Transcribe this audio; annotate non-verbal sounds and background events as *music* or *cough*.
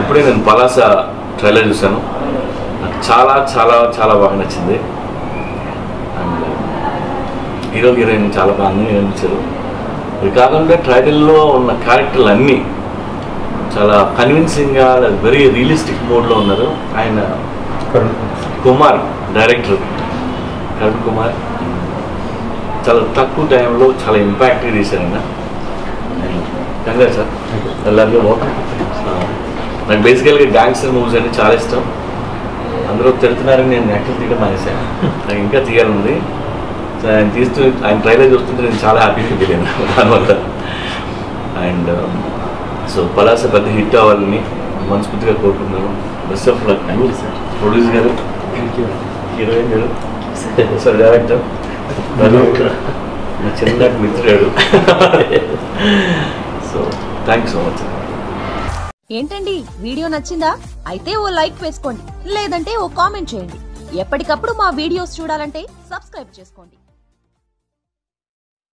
ఇప్పుడే నేను పలాస ట్రైలర్ చూశాను. నాకు చాలా చాలా చాలా బాగా నచ్చింది. అండ్ హీరో హీరోయిన్ చాలా బాగా అనిపించారు ఇది కాకుండా ట్రైలర్లో ఉన్న క్యారెక్టర్లు అన్నీ చాలా కన్విన్సింగ్గా వెరీ రియలిస్టిక్ మోడ్లో ఉన్నారు. ఆయన కుమార్ డైరెక్టర్ కరుణ్ కుమార్ చాలా తక్కువ టైంలో చాలా ఇంపాక్ట్గా తీశారు ఆయన కంగ్రా సార్ ఎల్లరికీ నాకు బేసికల్గా గ్యాంగ్స్టర్ మూవీస్ అంటే చాలా ఇష్టం అందరూ తిడుతున్నారని నేను యాక్చువల్ తీయడం మానేశాను నాకు ఇంకా తీయాలంది సో ఆయన తీస్తూ ఆయన ట్రైలర్ చూస్తుంటే నేను చాలా హ్యాపీగా ఫీల్ అయ్యాను దానివల్ల అండ్ సో పలాస పెద్ద హిట్ అవ్వాలని మనస్ఫూర్తిగా కోరుకుంటున్నాను బెస్ట్ ఆఫ్ లక్ ప్రొడ్యూసర్ గారు హీరోయిన్ గారు *laughs* సార్ డైరెక్టర్ *laughs* నా మిత్రుడు. సో థ్యాంక్ సో మచ్ ఏంటండి? వీడియో నచ్చిందా? అయితే ఓ లైక్ వేసుకోండి. లేదంటే ఓ కామెంట్ చేయండి. ఎప్పటికప్పుడు మా వీడియోస్ చూడాలంటే సబ్స్క్రైబ్ చేసుకోండి.